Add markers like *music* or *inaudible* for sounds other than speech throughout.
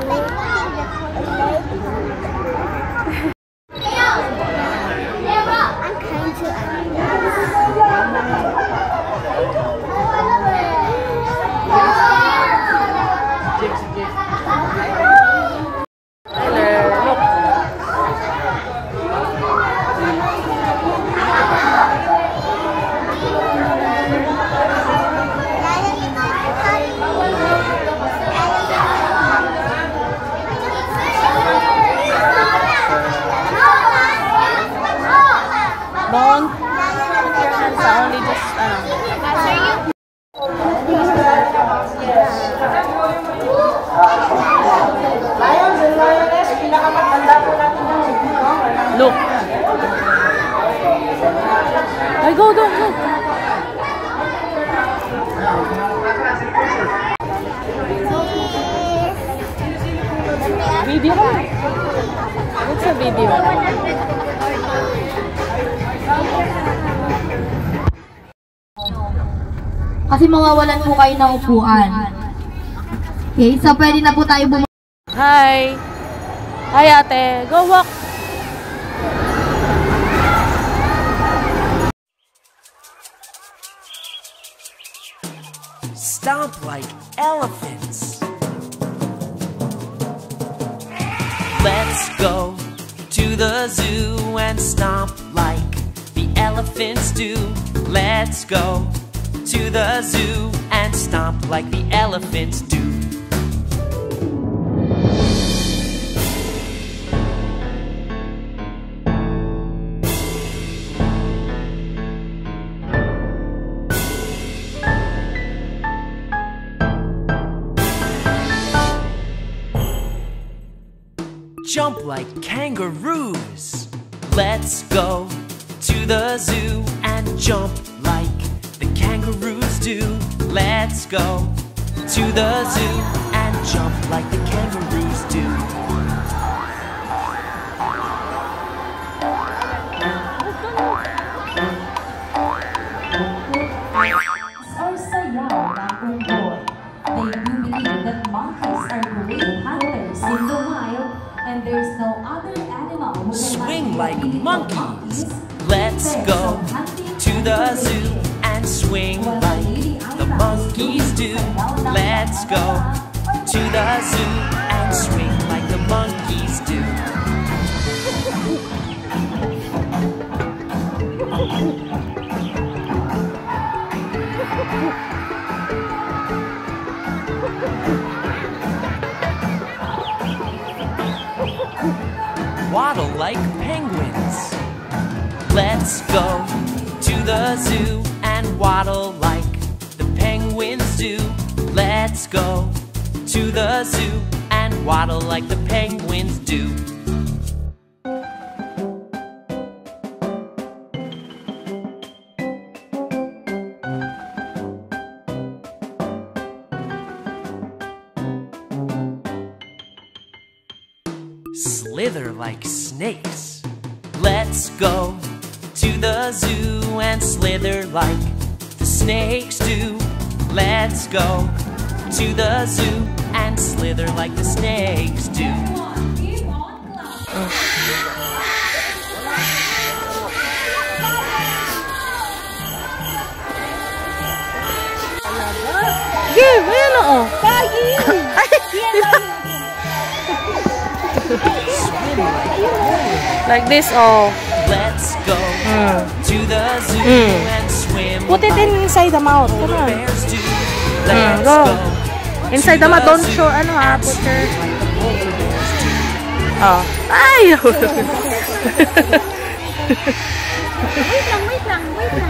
Thank you. Video ka. What's a video? Kasi mawawalan po kayo ng upuan. Okay, so pwede na po tayo bum... Hi. Hi, ate. Go walk. Stomp like elephants. Let's go to the zoo and stomp like the elephants do. Let's go to the zoo and stomp like the elephants do. Like kangaroos. Let's go to the zoo and jump like the kangaroos do. Let's go to the zoo and jump like the kangaroos do. Like monkeys. Let's go to the zoo and swing like the monkeys do. Let's go to the zoo and swing like the monkeys do. Waddle like penguins. Let's go to the zoo and waddle like the penguins do. Let's go to the zoo and waddle like the penguins do. Snakes do. Let's go to the zoo and slither like the snakes do. Give, ayan o. Like this, oh. Let's go to the zoo Mm. Put it in inside the mouth. Come on. Mm, go. Inside the mouth. Don't show, ano ha, and put your... Oh. Ay! Wait lang, *laughs* wait lang, wait lang.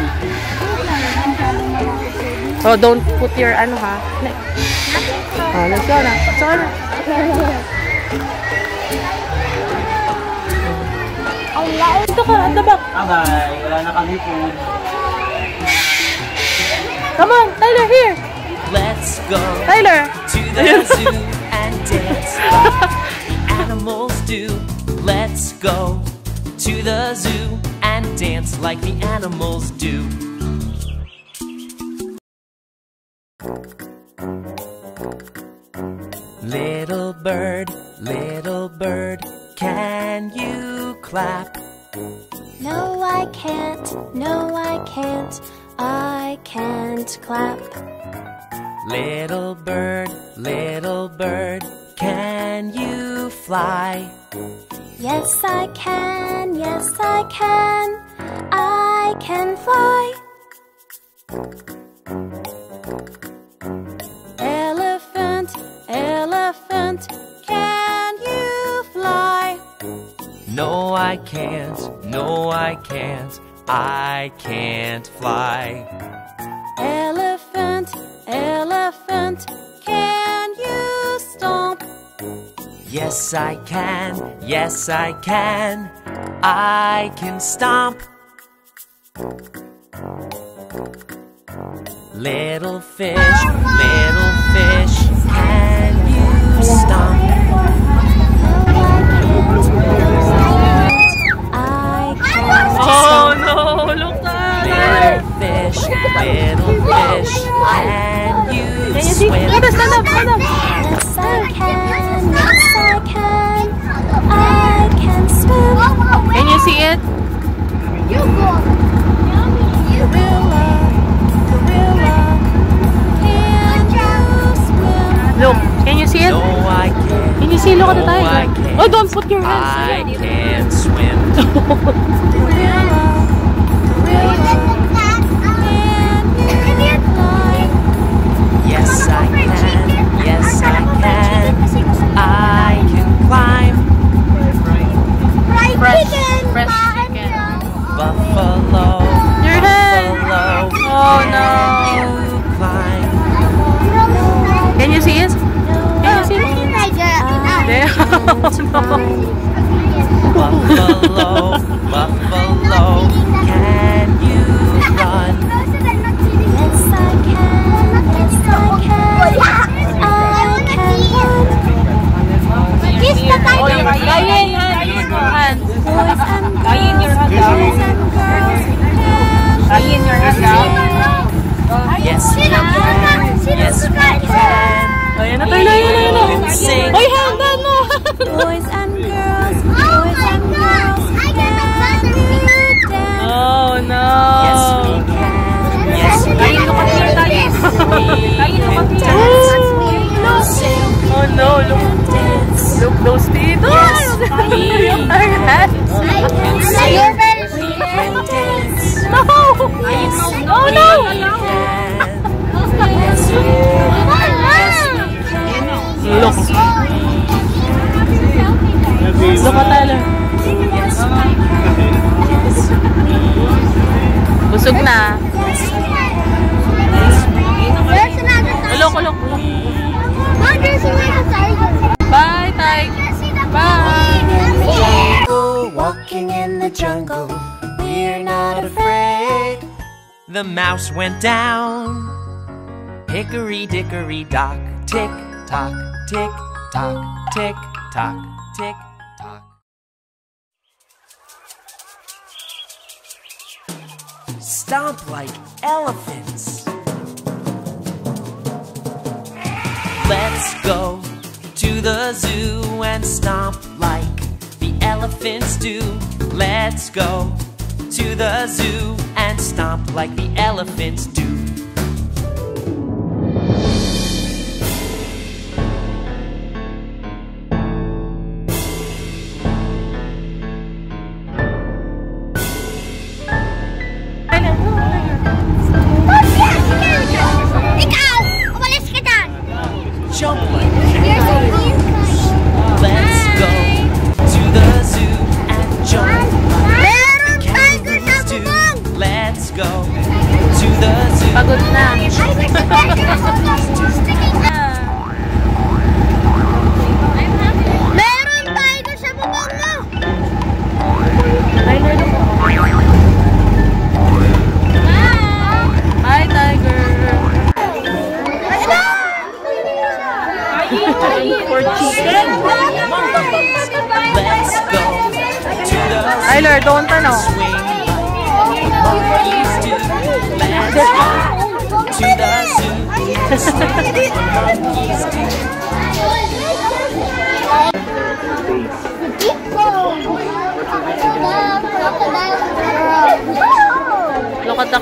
oh, don't put your ano ha. Ne- Oh, let's go na. Let's go na. Dito ka, at the back. Abay, wala na kami food. Come on, Tyler, here. Let's go Tyler. to the zoo and dance like the animals do. Let's go to the zoo and dance like the animals do. Little bird, little bird, can you fly? Yes, I can. Yes, I can. I can fly. Elephant, elephant, can you fly? No, I can't, no, I can't, I can't fly. Yes, I can, yes, I can, I can stomp. Little fish, little fish, Yes, can. Yes, we can. Ayan na tayo na, ayan na, ayan na. Sing. Oy, handa no. Boys and girls, boys and girls, can you dance? Oh no. Yes, we can. Yes, we Ayun, look at your can. Ayun, We look can at dance. Sing. Oh no, look. Dance. Look those teeth. Yes, Oh, we your hands. We can dance. No. Oh no. Look. Look at Tyler. Busog na. There's another tiger. Look, look. Mom, there's another tiger. Bye. Bye. Walking in the jungle, we're not afraid. The mouse went down. Hickory dickory dock, tick tock, tick tock, tick tock, tick tock. Stomp like elephants. Let's go to the zoo and stomp like the elephants do. Let's go to the zoo and stomp like the elephants do.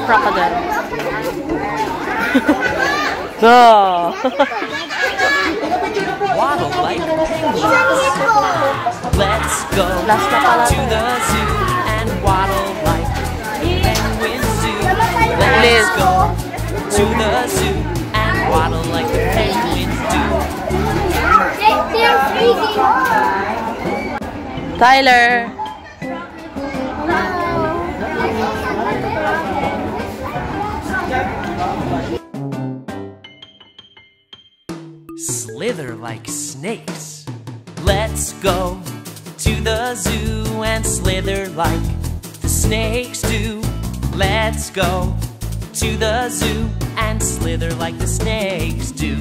Crocodile. oh. Waddle like penguins. Let's go Last na pala. to the zoo and waddle like penguins do. Let's go to the zoo and waddle like the penguins do. Tyler. Slither like snakes. Let's go to the zoo and slither like the snakes do. Let's go to the zoo and slither like the snakes do.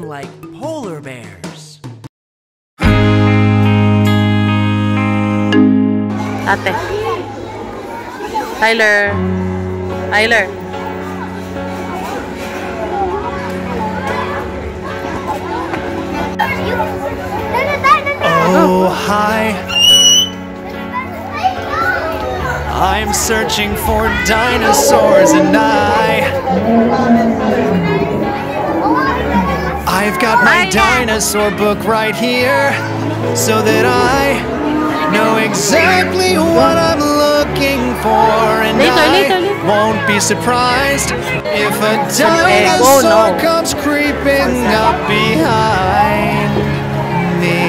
Swim like polar bears. Ate. Tyler. Tyler. Oh, hi. I'm searching for dinosaurs and I. I've got my dinosaur book right here so that I know exactly what I'm looking for. And Later, I later, later. won't be surprised if a. Oh, dinosaur comes creeping up behind me.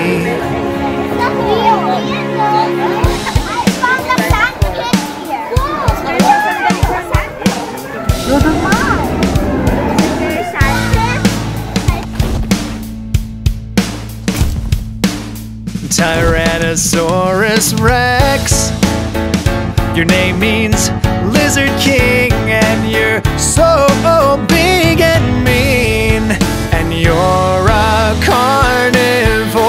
Tyrannosaurus Rex. Your name means Lizard King, and you're so big and mean. And you're a carnivore,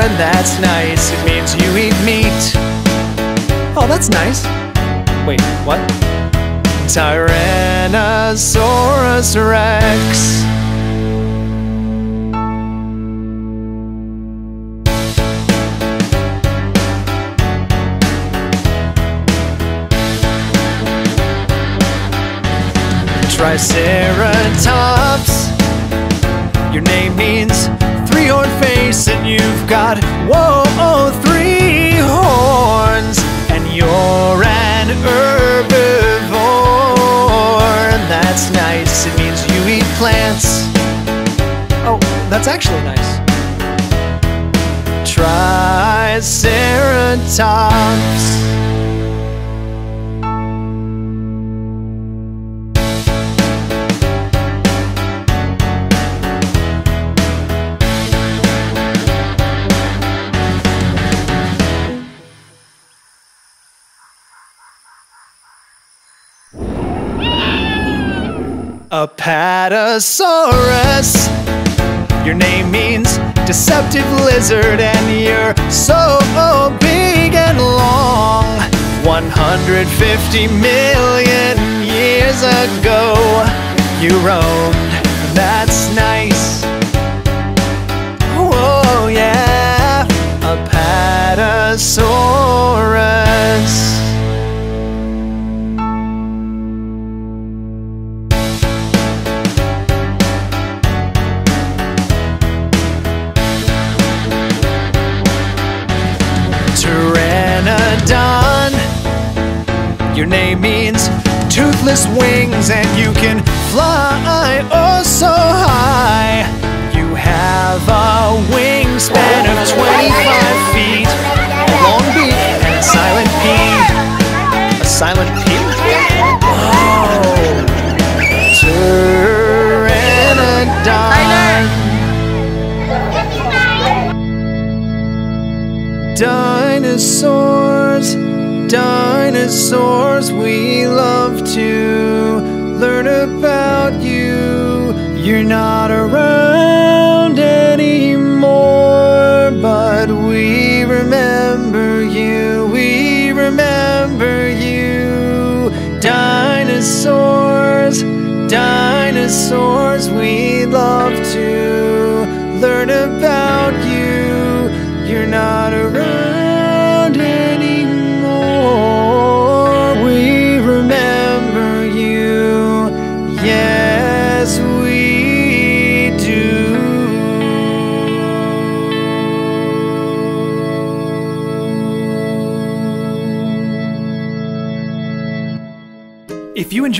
and that's nice. It means you eat meat. Oh, that's nice. Wait, what? Tyrannosaurus Rex. Triceratops. Your name means three-horned face, and you've got whoa oh, three horns, and you're an herbivore. That's nice. It means you eat plants. Oh, that's actually nice. Triceratops. Apatosaurus. Your name means deceptive lizard, and you're so big and long. 150 million years ago, you roamed. That's nice. Whoa, yeah. Apatosaurus. Your name means toothless wings, and you can fly oh so high. You have a wingspan of 25 feet, a long beak, and a silent. A silent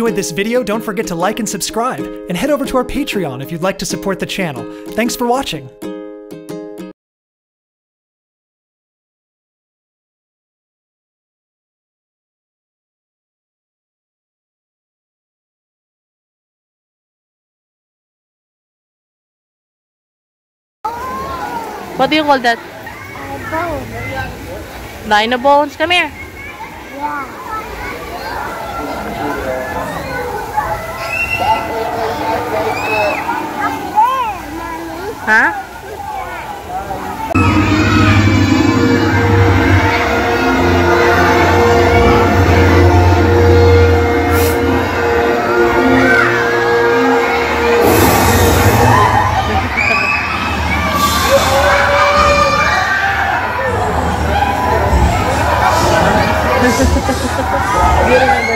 enjoyed this video, don't forget to like and subscribe, and head over to our Patreon if you'd like to support the channel. Thanks for watching! What do you call that? Bones. Dino bones. Come here. Huh? Do you *laughs*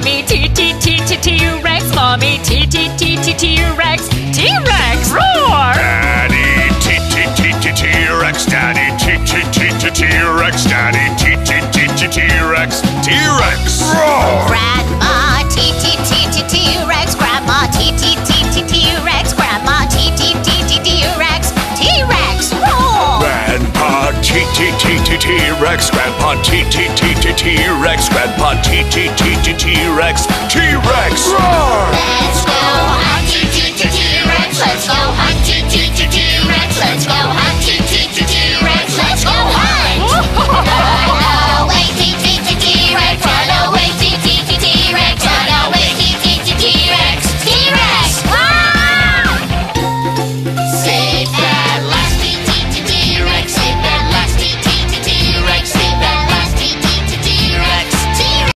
Mommy T T T T T Rex, Mommy T T T T T Rex, T Rex. Roar! Daddy T T T T T Rex, Daddy T T T T T Rex, Daddy T T T T T Rex, T Rex. Roar! Grandma T T T T T Rex, Grandma T T T T T Rex, Grandma T T T T T Rex, T Rex. Roar! Grandpa T T T T T Rex, Grandpa T T T T T Rex, Grandpa T T T T T Rex, T Rex. Roar! Let's go hunt T T T T Rex. Let's go hunt T T T T Rex. Let's go hunt T T T T Rex. Let's go hunt. *laughs*